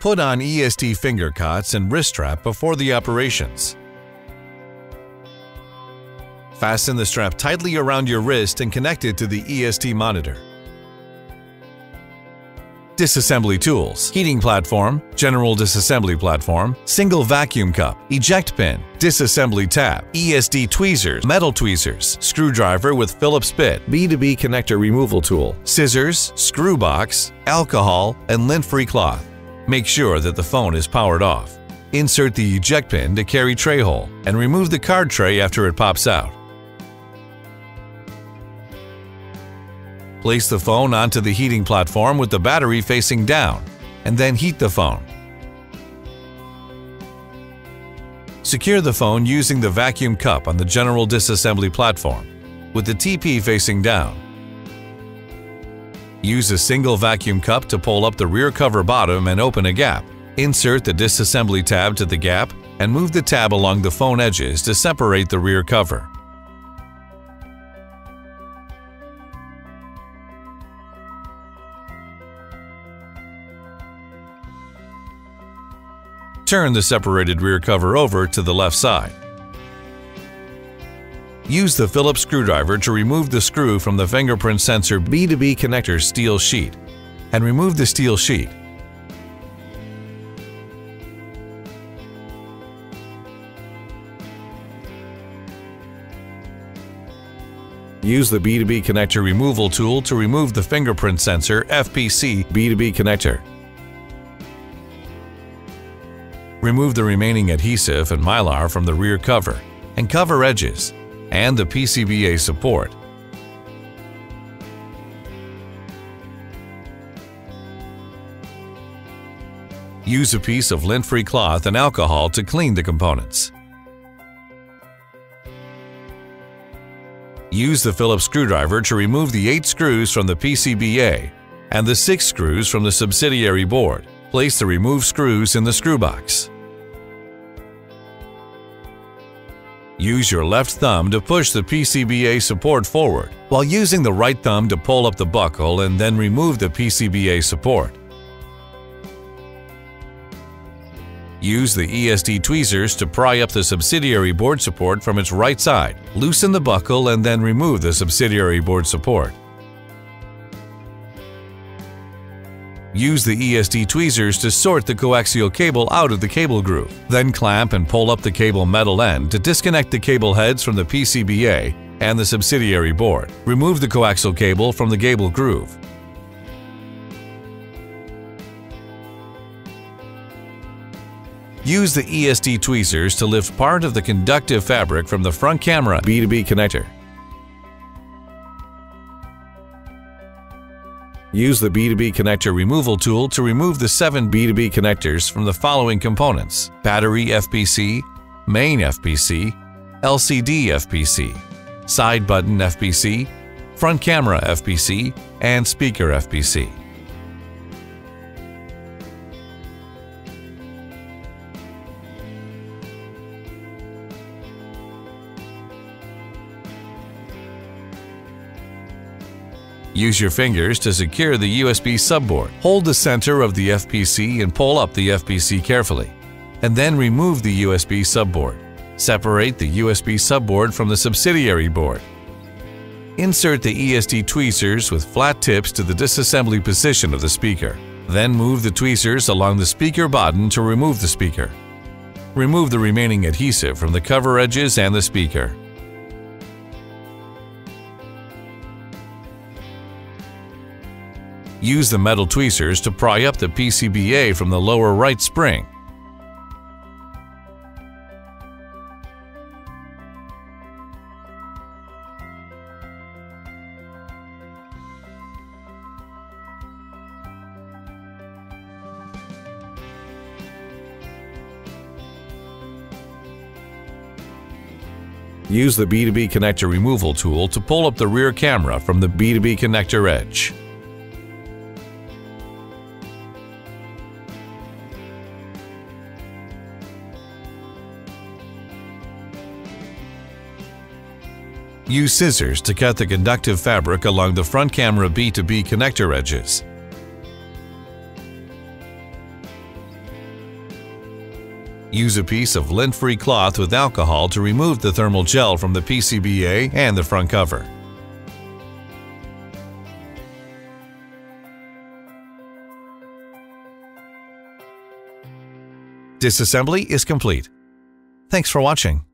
Put on ESD finger cots and wrist strap before the operations. Fasten the strap tightly around your wrist and connect it to the ESD monitor. Disassembly tools, heating platform, general disassembly platform, single vacuum cup, eject pin, disassembly tab, ESD tweezers, metal tweezers, screwdriver with Phillips bit, B2B connector removal tool, scissors, screw box, alcohol, and lint-free cloth. Make sure that the phone is powered off. Insert the eject pin to carry tray hole and remove the card tray after it pops out. Place the phone onto the heating platform with the battery facing down, and then heat the phone. Secure the phone using the vacuum cup on the general disassembly platform, with the TP facing down. Use a single vacuum cup to pull up the rear cover bottom and open a gap. Insert the disassembly tab to the gap and move the tab along the phone edges to separate the rear cover. Turn the separated rear cover over to the left side. Use the Phillips screwdriver to remove the screw from the fingerprint sensor B2B connector steel sheet and remove the steel sheet. Use the B2B connector removal tool to remove the fingerprint sensor FPC B2B connector. Remove the remaining adhesive and mylar from the rear cover and cover edges and the PCBA support. Use a piece of lint-free cloth and alcohol to clean the components. Use the Phillips screwdriver to remove the 8 screws from the PCBA and the 6 screws from the subsidiary board. Place the removed screws in the screw box. Use your left thumb to push the PCBA support forward, while using the right thumb to pull up the buckle and then remove the PCBA support. Use the ESD tweezers to pry up the subsidiary board support from its right side. Loosen the buckle and then remove the subsidiary board support. Use the ESD tweezers to sort the coaxial cable out of the cable groove. Then clamp and pull up the cable metal end to disconnect the cable heads from the PCBA and the subsidiary board. Remove the coaxial cable from the cable groove. Use the ESD tweezers to lift part of the conductive fabric from the front camera B2B connector. Use the B2B connector removal tool to remove the seven B2B connectors from the following components battery FPC, main FPC, LCD FPC, side button FPC, front camera FPC, and speaker FPC. Use your fingers to secure the USB subboard. Hold the center of the FPC and pull up the FPC carefully, and then remove the USB subboard. Separate the USB subboard from the subsidiary board. Insert the ESD tweezers with flat tips to the disassembly position of the speaker. Then move the tweezers along the speaker button to remove the speaker. Remove the remaining adhesive from the cover edges and the speaker. Use the metal tweezers to pry up the PCBA from the lower right spring. Use the B2B connector removal tool to pull up the rear camera from the B2B connector edge. Use scissors to cut the conductive fabric along the front camera B2B connector edges. Use a piece of lint-free cloth with alcohol to remove the thermal gel from the PCBA and the front cover. Disassembly is complete. Thanks for watching.